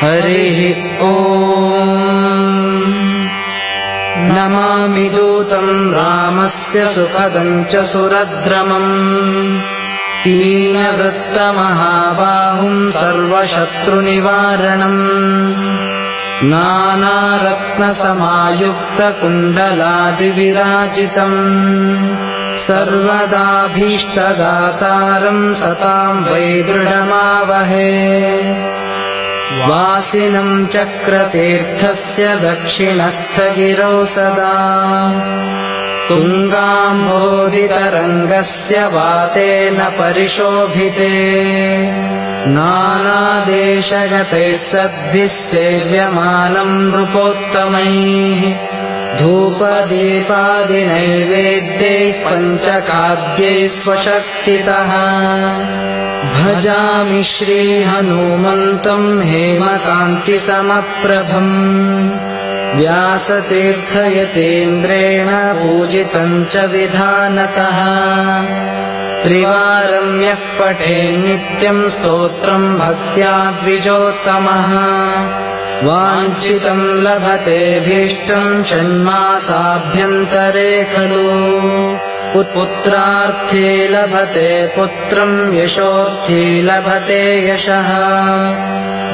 हरिः ओ नमामि दूतम् रामस्य सुखदम् च सुरद्रमम्। पीनवृत्तमहाबाहुम् सर्वशत्रुनिवारणम्। नानारत्नसमायुक्तकुण्डलादिविराजितम्। सर्वदाभीष्टदातारम् सताम् वै दृढमावहे वासिनम् चक्रतीर्थस्य दक्षिणस्थगिरौ सदा। तुङ्गाम्बोधितरङ्गस्य वातेन परिशोभिते। नानादेशगतैः सद्भिः सेव्यमानम् नृपोत्तमैः। धूपदीपादिनैवेद्यैः पञ्चकाद्यैः स्वशक्तितः भजामि श्रीहनूमन्तम् हेमकान्तिसमप्रभम् व्यासतीर्थयतीन्द्रेण पूजितम् च विधानतः। त्रिवारम् यः पठेन्नित्यम् स्तोत्रम् भक्त्या द्विजोत्तमः। वाञ्छितम् लभतेऽभीष्टम् षण्मासाभ्यन्तरे खलु पुत्रार्थी लभते पुत्रम् यशोर्थी लभते यशः।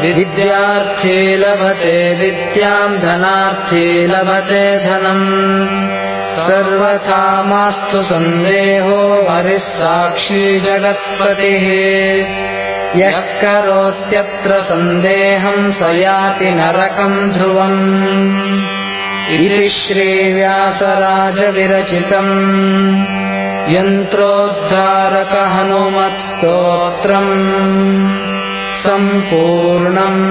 विद्यार्थी लभते विद्याम् धनार्थी लभते धनम् सर्वथा मास्तु सन्देहो हरिः साक्षी जगत्पतिः। यः करोत्यत्र सन्देहम् स याति नरकम् ध्रुवम् इति श्रीव्यासराजविरचितम् यन्त्रोद्धारकहनुमत्स्तोत्रम् सम्पूर्णम्